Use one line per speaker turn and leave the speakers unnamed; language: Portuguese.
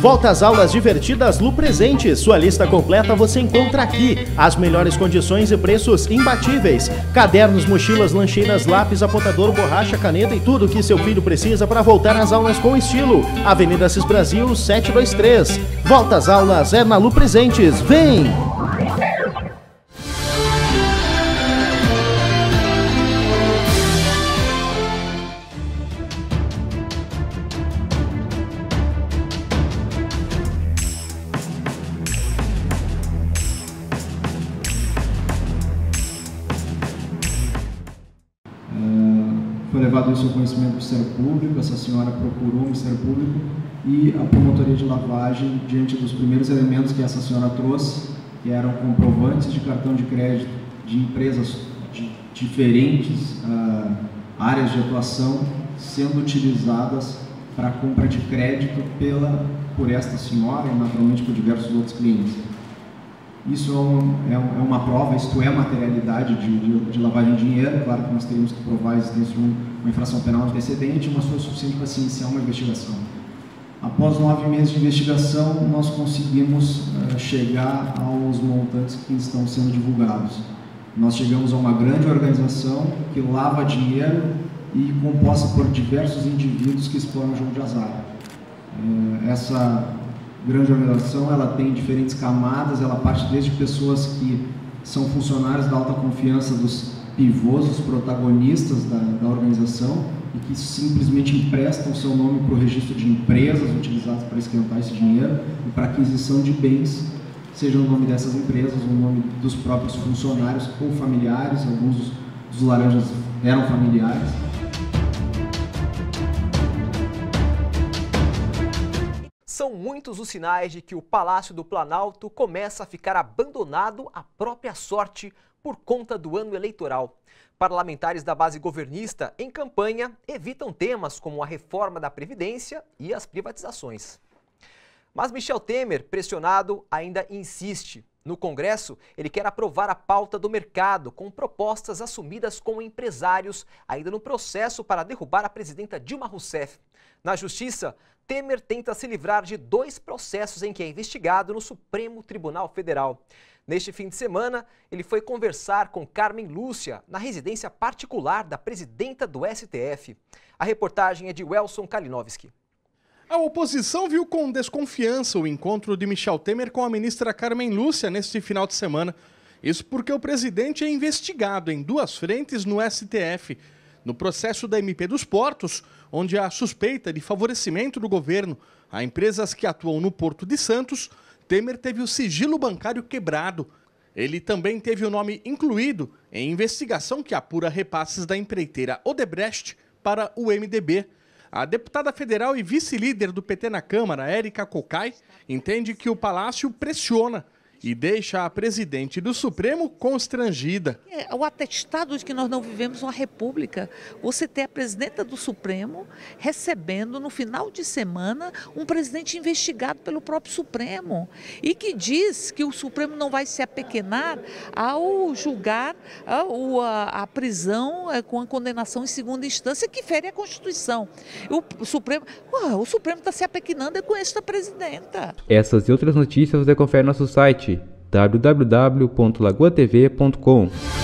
Volta às aulas divertidas Lu Presente. Sua lista completa você encontra aqui. As melhores condições e preços imbatíveis. Cadernos, mochilas, lancheiras, lápis, apontador, borracha, caneta e tudo que seu filho precisa para voltar às aulas com estilo. Avenida Cis Brasil 723. Volta às aulas é na Lu Presentes. Vem!
Foi levado isso ao conhecimento do Ministério Público, essa senhora procurou o Ministério Público e a promotoria de lavagem, diante dos primeiros elementos que essa senhora trouxe, que eram comprovantes de cartão de crédito de empresas de diferentes uh, áreas de atuação sendo utilizadas para compra de crédito pela, por esta senhora e naturalmente por diversos outros clientes. Isso é, é, é, uma prova, isto é materialidade de, de, de, lavagem de dinheiro. Claro que nós teríamos que provar a existência de uma infração penal antecedente, mas foi suficiente para se iniciar uma investigação. Após nove meses de investigação, nós conseguimos uh, chegar aos montantes que estão sendo divulgados. Nós chegamos a uma grande organização que lava dinheiro e composta por diversos indivíduos que exploram o jogo de azar. Uh, essa grande organização, ela tem diferentes camadas, ela parte desde pessoas que são funcionários da alta confiança dos pivôs, os protagonistas da, da organização e que simplesmente emprestam seu nome para o registro de empresas utilizadas para esquentar esse dinheiro e para aquisição de bens, seja o nome dessas empresas, o nome dos próprios funcionários ou familiares, alguns dos laranjas eram familiares.
São muitos os sinais de que o Palácio do Planalto começa a ficar abandonado à própria sorte por conta do ano eleitoral. Parlamentares da base governista, em campanha, evitam temas como a reforma da Previdência e as privatizações. Mas Michel Temer, pressionado, ainda insiste. No Congresso, ele quer aprovar a pauta do mercado, com propostas assumidas com empresários, ainda no processo para derrubar a presidenta Dilma Rousseff. Na Justiça, Temer tenta se livrar de dois processos em que é investigado no Supremo Tribunal Federal. Neste fim de semana, ele foi conversar com Carmen Lúcia na residência particular da presidenta do STF. A reportagem é de Welson Kalinowski.
A oposição viu com desconfiança o encontro de Michel Temer com a ministra Carmen Lúcia neste final de semana. Isso porque o presidente é investigado em duas frentes no STF no processo da MP dos Portos, onde há suspeita de favorecimento do governo a empresas que atuam no Porto de Santos, Temer teve o sigilo bancário quebrado. Ele também teve o nome incluído em investigação que apura repasses da empreiteira Odebrecht para o MDB. A deputada federal e vice-líder do PT na Câmara, Érica Cocai, entende que o Palácio pressiona e deixa a presidente do Supremo constrangida.
É, o atestado de que nós não vivemos uma república. Você ter a presidenta do Supremo recebendo no final de semana um presidente investigado pelo próprio Supremo e que diz que o Supremo não vai se apequenar ao julgar a, a, a prisão é, com a condenação em segunda instância que fere a Constituição. O o Supremo está se apequenando é com esta presidenta.
Essas e outras notícias você confere no nosso site www.lagoatv.com.